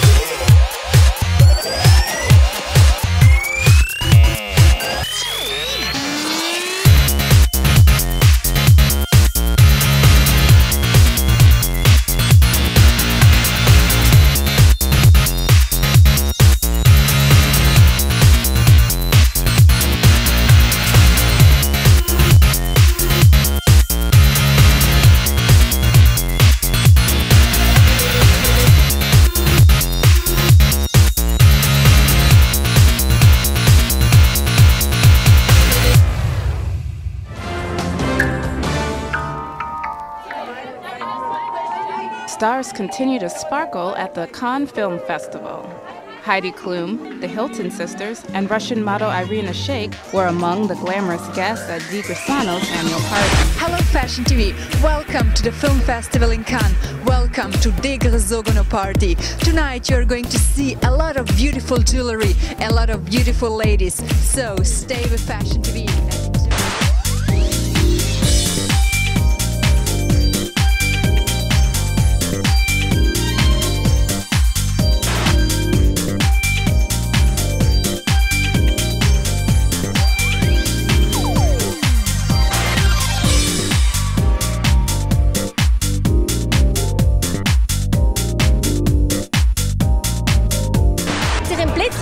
Yeah. Stars continue to sparkle at the Cannes Film Festival. Heidi Klum, the Hilton sisters, and Russian model Irina Shayk were among the glamorous guests at Di Grisano's annual party. Hello Fashion TV, welcome to the film festival in Cannes. Welcome to Di Grisogono party. Tonight you're going to see a lot of beautiful jewelry, a lot of beautiful ladies. So stay with Fashion TV.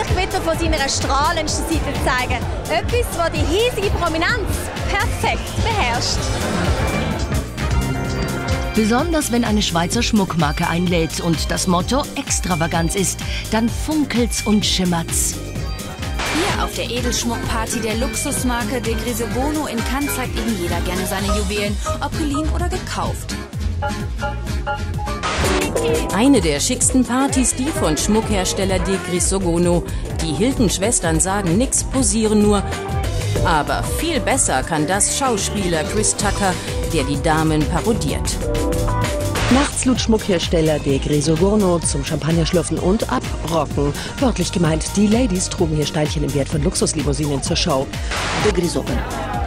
Sich im Blitzlichtgewitter von seiner strahlendsten Seite zeigen. Etwas, das die hiesige Prominenz perfekt beherrscht. Besonders wenn eine Schweizer Schmuckmarke einlädt und das Motto Extravaganz ist, dann funkelt's und schimmert's. Hier auf der Edelschmuckparty der Luxusmarke De Grisogono in Cannes zeigt eben jeder gerne seine Juwelen, ob geliehen oder gekauft. Eine der schicksten Partys, die von Schmuckhersteller De Grisogono. Die Hilton-Schwestern sagen nix, posieren nur. Aber viel besser kann das Schauspieler Chris Tucker, der die Damen parodiert. Nachts lud Schmuckhersteller De Grisogono zum Champagner schlürfen und abrocken. Wörtlich gemeint, die Ladies trugen hier Steilchen im Wert von Luxuslimousinen zur Show. De Grisogono.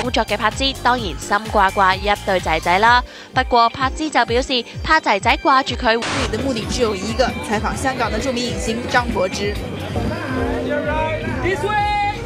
工作嘅柏芝當然心掛掛一對仔仔啦，不過柏芝就表示怕仔仔掛住佢。的目的只有一个，采访香港的著名影星张柏芝。 This way!